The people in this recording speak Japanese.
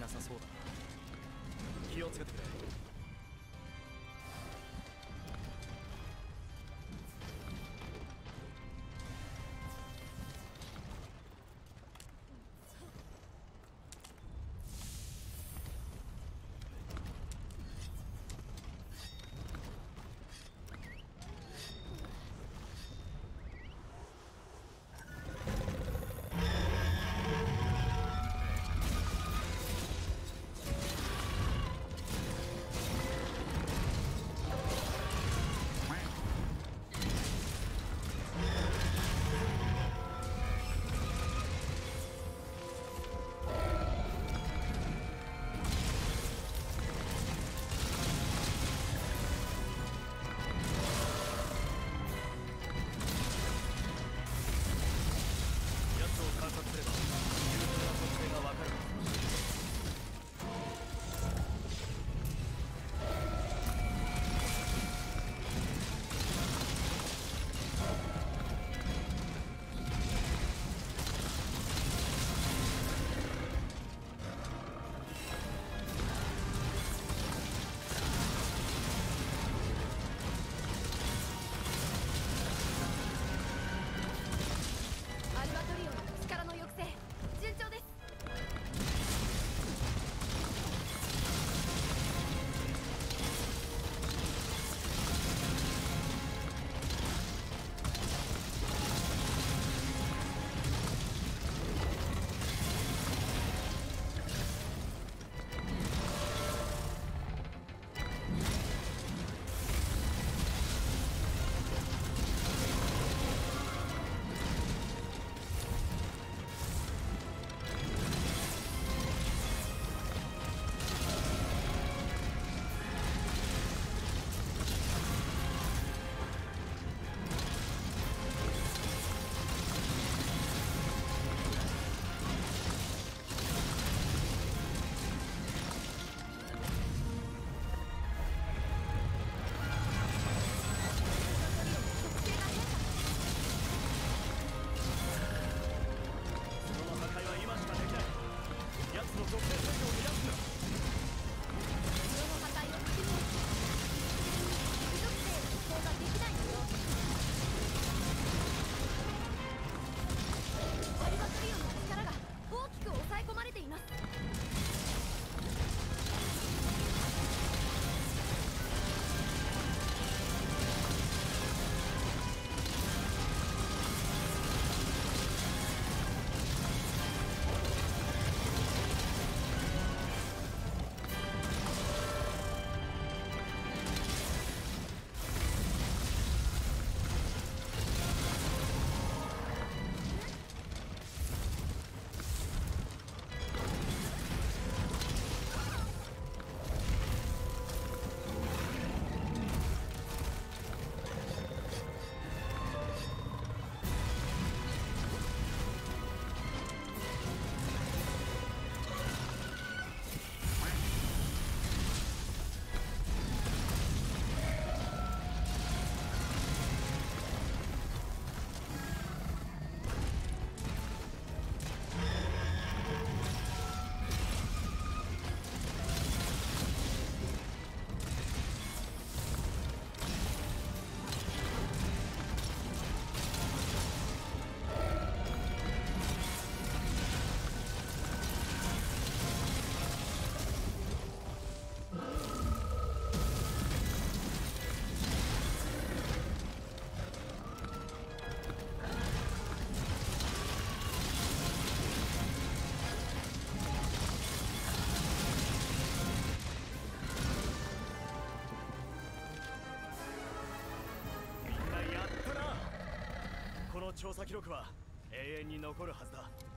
なさそうだな。気をつけてくれ。調査記録は永遠に残るはずだ。